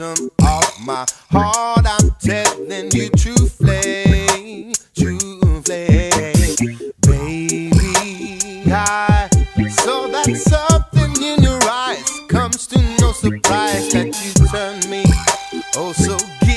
bottom of my heart. I'm telling you truthfully, truthfully, baby. I saw that something in your eyes comes to no surprise that you turn me oh so giddy,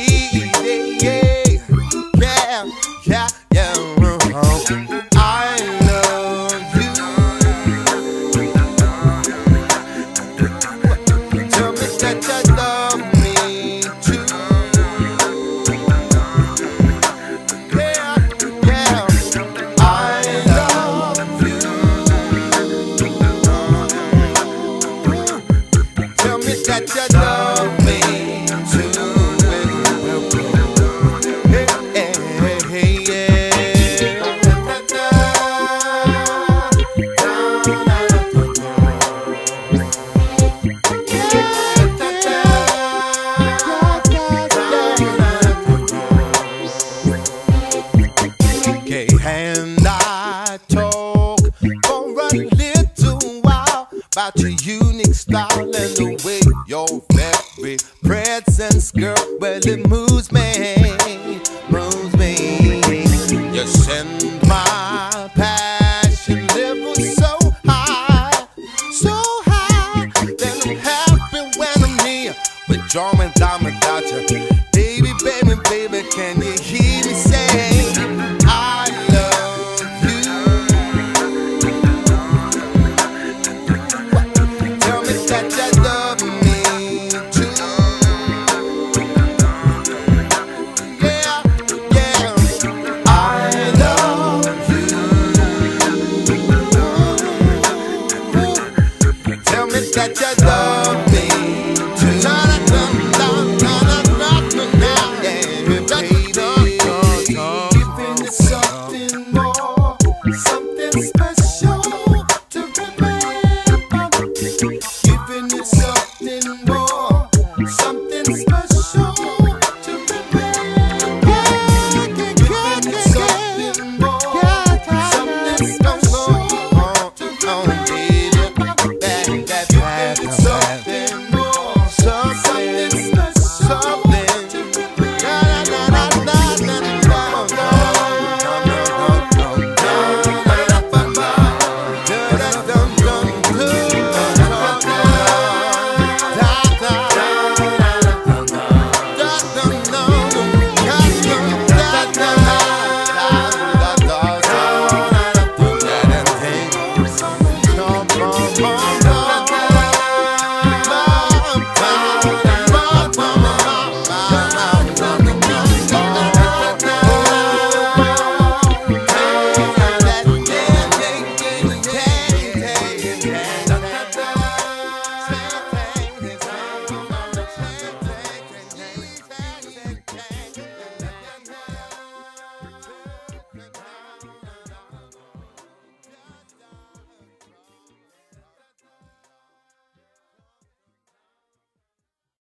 about your unique style and the way your very presence, girl, well it moves me, moves me. You send my passion level so high, so high that I'm happy when I'm near. But and down without you, baby, baby, baby, can you hear that you love me